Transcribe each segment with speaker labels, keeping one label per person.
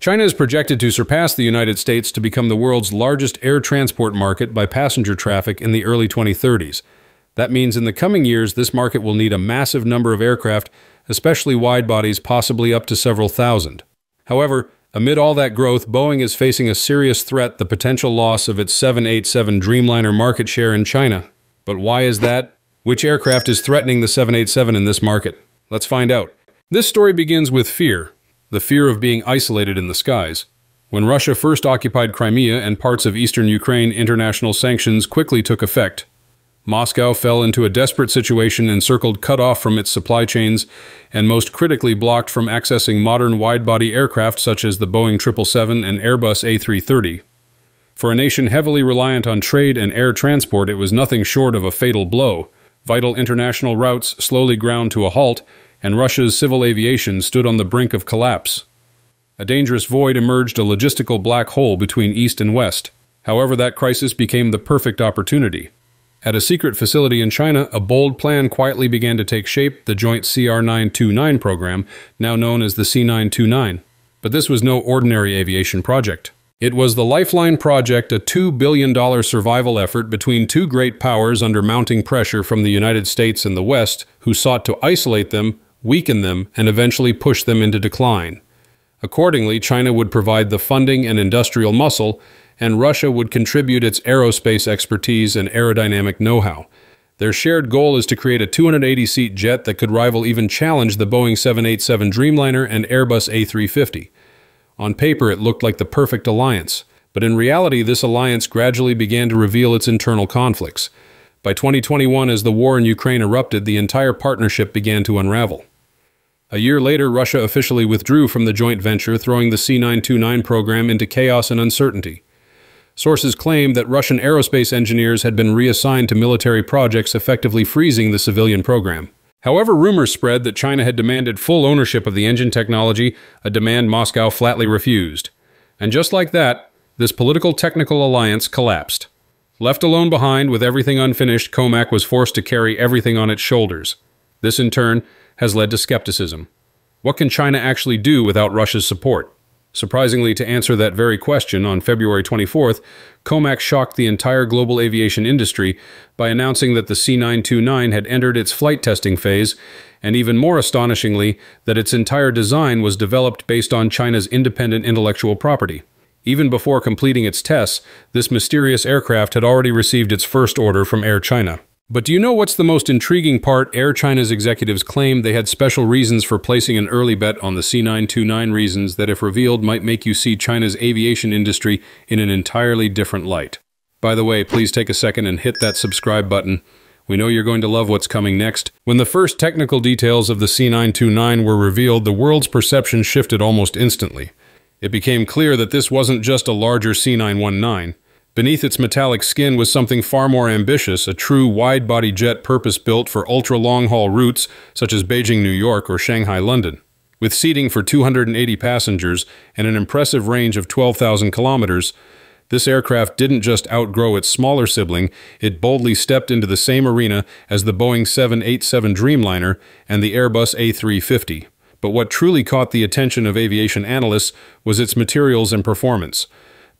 Speaker 1: China is projected to surpass the United States to become the world's largest air transport market by passenger traffic in the early 2030s. That means in the coming years, this market will need a massive number of aircraft, especially wide bodies, possibly up to several thousand. However, amid all that growth, Boeing is facing a serious threat the potential loss of its 787 Dreamliner market share in China. But why is that? Which aircraft is threatening the 787 in this market? Let's find out. This story begins with fear, the fear of being isolated in the skies. When Russia first occupied Crimea and parts of eastern Ukraine, international sanctions quickly took effect. Moscow fell into a desperate situation encircled cut off from its supply chains and most critically blocked from accessing modern wide-body aircraft such as the Boeing 777 and Airbus A330. For a nation heavily reliant on trade and air transport, it was nothing short of a fatal blow. Vital international routes slowly ground to a halt, and Russia's civil aviation stood on the brink of collapse. A dangerous void emerged a logistical black hole between East and West. However, that crisis became the perfect opportunity. At a secret facility in China, a bold plan quietly began to take shape, the joint CR929 program, now known as the C929. But this was no ordinary aviation project. It was the Lifeline Project, a $2 billion survival effort between two great powers under mounting pressure from the United States and the West, who sought to isolate them, weaken them, and eventually push them into decline. Accordingly, China would provide the funding and industrial muscle, and Russia would contribute its aerospace expertise and aerodynamic know-how. Their shared goal is to create a 280-seat jet that could rival even challenge the Boeing 787 Dreamliner and Airbus A350. On paper, it looked like the perfect alliance, but in reality, this alliance gradually began to reveal its internal conflicts. By 2021, as the war in Ukraine erupted, the entire partnership began to unravel. A year later, Russia officially withdrew from the joint venture, throwing the C929 program into chaos and uncertainty. Sources claim that Russian aerospace engineers had been reassigned to military projects, effectively freezing the civilian program. However, rumors spread that China had demanded full ownership of the engine technology, a demand Moscow flatly refused. And just like that, this political technical alliance collapsed. Left alone behind with everything unfinished, Comac was forced to carry everything on its shoulders. This, in turn, has led to skepticism. What can China actually do without Russia's support? Surprisingly, to answer that very question, on February 24th, Comac shocked the entire global aviation industry by announcing that the C929 had entered its flight testing phase, and even more astonishingly, that its entire design was developed based on China's independent intellectual property. Even before completing its tests, this mysterious aircraft had already received its first order from Air China. But do you know what's the most intriguing part? Air China's executives claimed they had special reasons for placing an early bet on the C929 reasons that, if revealed, might make you see China's aviation industry in an entirely different light. By the way, please take a second and hit that subscribe button. We know you're going to love what's coming next. When the first technical details of the C929 were revealed, the world's perception shifted almost instantly. It became clear that this wasn't just a larger C919. Beneath its metallic skin was something far more ambitious, a true wide-body jet purpose-built for ultra-long-haul routes such as Beijing, New York or Shanghai, London. With seating for 280 passengers and an impressive range of 12,000 kilometers, this aircraft didn't just outgrow its smaller sibling, it boldly stepped into the same arena as the Boeing 787 Dreamliner and the Airbus A350. But what truly caught the attention of aviation analysts was its materials and performance.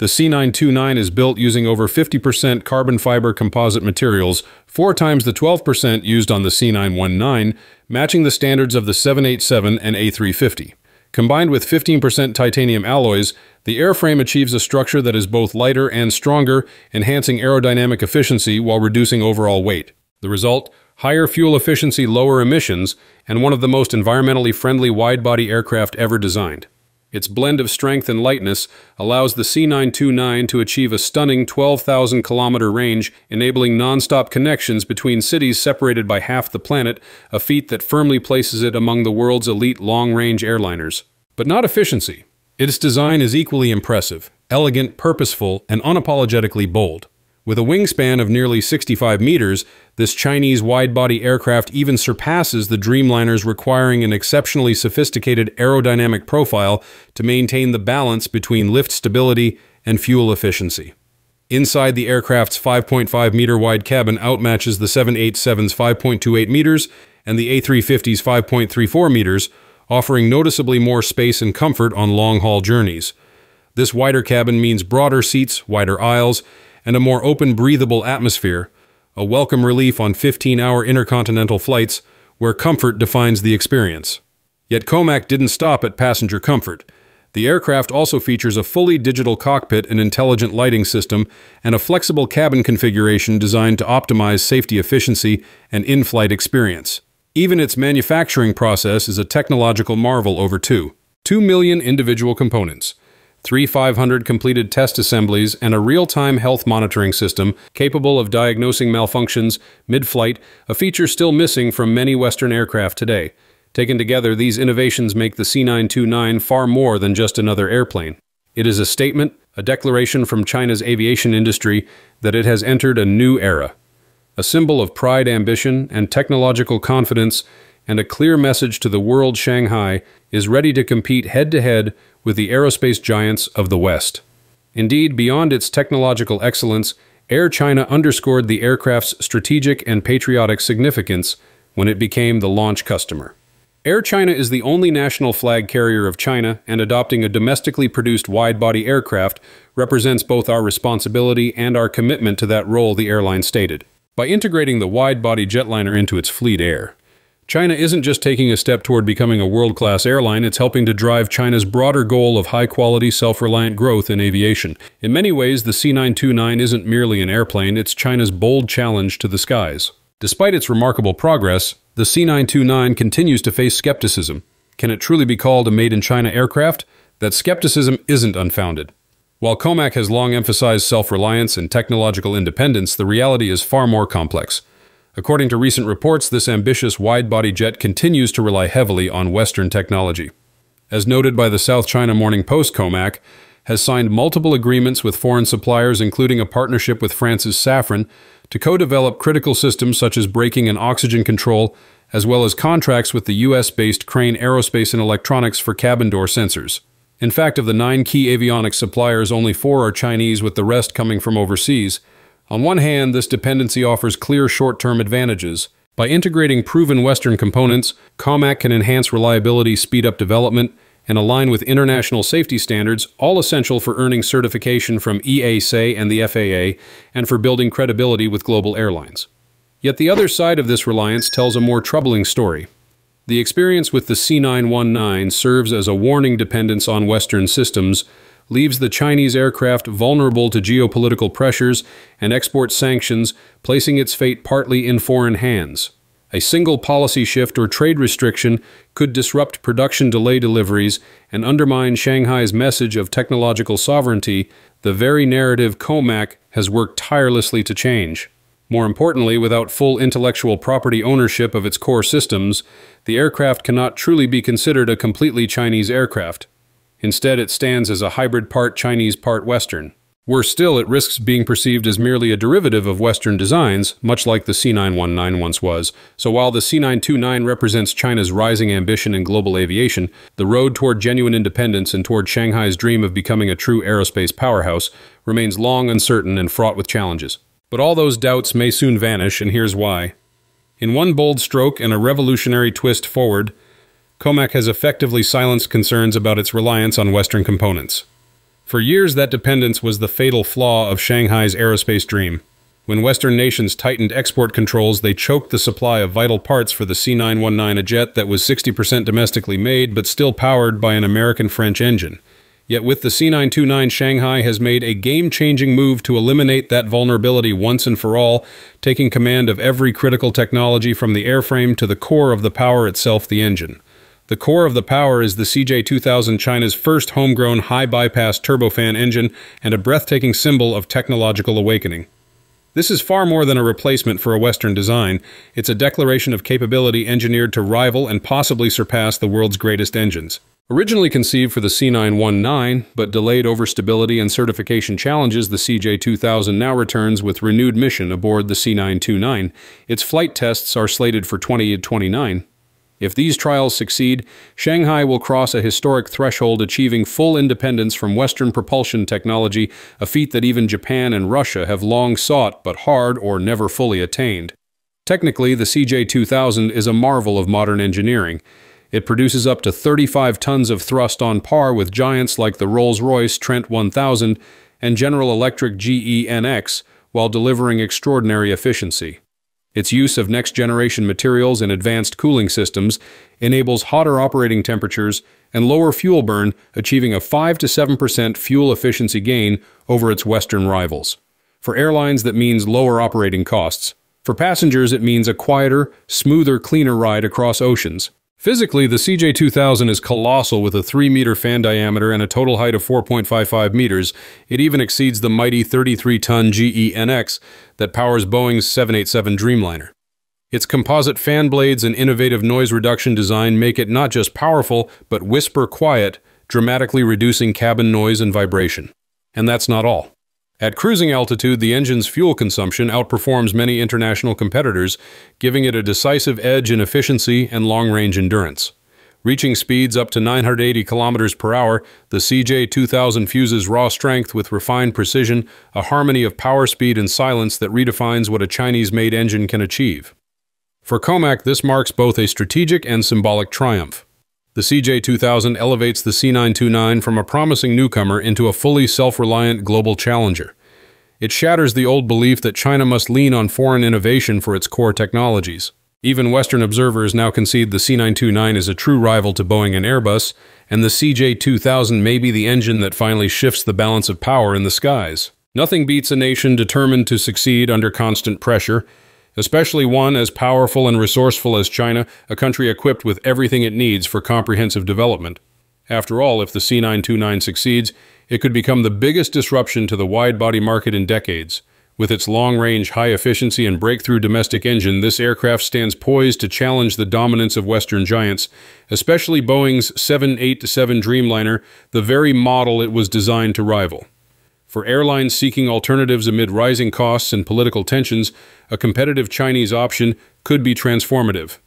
Speaker 1: The C929 is built using over 50% carbon fiber composite materials, four times the 12% used on the C919, matching the standards of the 787 and A350. Combined with 15% titanium alloys, the airframe achieves a structure that is both lighter and stronger, enhancing aerodynamic efficiency while reducing overall weight. The result? Higher fuel efficiency, lower emissions, and one of the most environmentally friendly wide-body aircraft ever designed. Its blend of strength and lightness allows the C929 to achieve a stunning 12,000 kilometer range, enabling non-stop connections between cities separated by half the planet, a feat that firmly places it among the world's elite long-range airliners. But not efficiency. Its design is equally impressive, elegant, purposeful, and unapologetically bold. With a wingspan of nearly 65 meters, this Chinese wide-body aircraft even surpasses the Dreamliners requiring an exceptionally sophisticated aerodynamic profile to maintain the balance between lift stability and fuel efficiency. Inside the aircraft's 5.5 meter wide cabin outmatches the 787's 5.28 meters and the A350's 5.34 meters, offering noticeably more space and comfort on long-haul journeys. This wider cabin means broader seats, wider aisles, and a more open, breathable atmosphere, a welcome relief on 15-hour intercontinental flights where comfort defines the experience. Yet Comac didn't stop at passenger comfort. The aircraft also features a fully digital cockpit and intelligent lighting system and a flexible cabin configuration designed to optimize safety efficiency and in-flight experience. Even its manufacturing process is a technological marvel over two. Two million individual components, three 500 completed test assemblies, and a real-time health monitoring system capable of diagnosing malfunctions mid-flight, a feature still missing from many Western aircraft today. Taken together, these innovations make the C929 far more than just another airplane. It is a statement, a declaration from China's aviation industry that it has entered a new era. A symbol of pride, ambition, and technological confidence, and a clear message to the world Shanghai is ready to compete head-to-head with the aerospace giants of the West. Indeed, beyond its technological excellence, Air China underscored the aircraft's strategic and patriotic significance when it became the launch customer. Air China is the only national flag carrier of China, and adopting a domestically produced wide-body aircraft represents both our responsibility and our commitment to that role the airline stated. By integrating the wide-body jetliner into its fleet air, China isn't just taking a step toward becoming a world-class airline, it's helping to drive China's broader goal of high-quality, self-reliant growth in aviation. In many ways, the C929 isn't merely an airplane, it's China's bold challenge to the skies. Despite its remarkable progress, the C929 continues to face skepticism. Can it truly be called a made-in-China aircraft? That skepticism isn't unfounded. While Comac has long emphasized self-reliance and technological independence, the reality is far more complex. According to recent reports, this ambitious wide-body jet continues to rely heavily on Western technology. As noted by the South China Morning Post, Comac has signed multiple agreements with foreign suppliers, including a partnership with France's Safran, to co-develop critical systems such as braking and oxygen control, as well as contracts with the U.S.-based Crane Aerospace and Electronics for cabin door sensors. In fact, of the nine key avionics suppliers, only four are Chinese, with the rest coming from overseas. On one hand, this dependency offers clear short-term advantages. By integrating proven Western components, Comac can enhance reliability, speed up development, and align with international safety standards, all essential for earning certification from EASA and the FAA, and for building credibility with global airlines. Yet the other side of this reliance tells a more troubling story. The experience with the C919 serves as a warning dependence on Western systems, leaves the Chinese aircraft vulnerable to geopolitical pressures and export sanctions, placing its fate partly in foreign hands. A single policy shift or trade restriction could disrupt production delay deliveries and undermine Shanghai's message of technological sovereignty, the very narrative Comac has worked tirelessly to change. More importantly, without full intellectual property ownership of its core systems, the aircraft cannot truly be considered a completely Chinese aircraft. Instead, it stands as a hybrid part Chinese, part Western. Worse still, it risks being perceived as merely a derivative of Western designs, much like the C919 once was. So while the C929 represents China's rising ambition in global aviation, the road toward genuine independence and toward Shanghai's dream of becoming a true aerospace powerhouse remains long uncertain and fraught with challenges. But all those doubts may soon vanish, and here's why. In one bold stroke and a revolutionary twist forward, Comac has effectively silenced concerns about its reliance on Western components. For years, that dependence was the fatal flaw of Shanghai's aerospace dream. When Western nations tightened export controls, they choked the supply of vital parts for the C919, a jet that was 60% domestically made but still powered by an American-French engine. Yet with the C929, Shanghai has made a game-changing move to eliminate that vulnerability once and for all, taking command of every critical technology from the airframe to the core of the power itself, the engine. The core of the power is the CJ2000 China's first homegrown high-bypass turbofan engine and a breathtaking symbol of technological awakening. This is far more than a replacement for a Western design. It's a declaration of capability engineered to rival and possibly surpass the world's greatest engines. Originally conceived for the C919, but delayed over stability and certification challenges, the CJ2000 now returns with renewed mission aboard the C929. Its flight tests are slated for 2029. If these trials succeed, Shanghai will cross a historic threshold achieving full independence from Western propulsion technology, a feat that even Japan and Russia have long sought but hard or never fully attained. Technically, the CJ-2000 is a marvel of modern engineering. It produces up to 35 tons of thrust on par with giants like the Rolls-Royce Trent 1000 and General Electric GEnx while delivering extraordinary efficiency. Its use of next-generation materials and advanced cooling systems enables hotter operating temperatures and lower fuel burn, achieving a 5 to 7% fuel efficiency gain over its Western rivals. For airlines, that means lower operating costs. For passengers, it means a quieter, smoother, cleaner ride across oceans. Physically, the CJ2000 is colossal with a 3-meter fan diameter and a total height of 4.55 meters. It even exceeds the mighty 33-ton GEnx that powers Boeing's 787 Dreamliner. Its composite fan blades and innovative noise reduction design make it not just powerful, but whisper quiet, dramatically reducing cabin noise and vibration. And that's not all. At cruising altitude, the engine's fuel consumption outperforms many international competitors, giving it a decisive edge in efficiency and long-range endurance. Reaching speeds up to 980 kilometers per hour, the CJ2000 fuses raw strength with refined precision, a harmony of power speed and silence that redefines what a Chinese-made engine can achieve. For Comac, this marks both a strategic and symbolic triumph. The CJ2000 elevates the C929 from a promising newcomer into a fully self-reliant global challenger. It shatters the old belief that China must lean on foreign innovation for its core technologies. Even Western observers now concede the C929 is a true rival to Boeing and Airbus, and the CJ2000 may be the engine that finally shifts the balance of power in the skies. Nothing beats a nation determined to succeed under constant pressure, especially one as powerful and resourceful as China, a country equipped with everything it needs for comprehensive development. After all, if the C929 succeeds, it could become the biggest disruption to the wide-body market in decades. With its long-range, high-efficiency and breakthrough domestic engine, this aircraft stands poised to challenge the dominance of Western giants, especially Boeing's 787 Dreamliner, the very model it was designed to rival. For airlines seeking alternatives amid rising costs and political tensions, a competitive Chinese option could be transformative.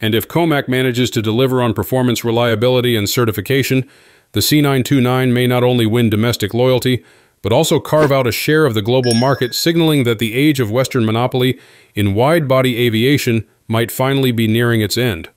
Speaker 1: And if Comac manages to deliver on performance reliability and certification, the C929 may not only win domestic loyalty, but also carve out a share of the global market, signaling that the age of Western monopoly in wide-body aviation might finally be nearing its end.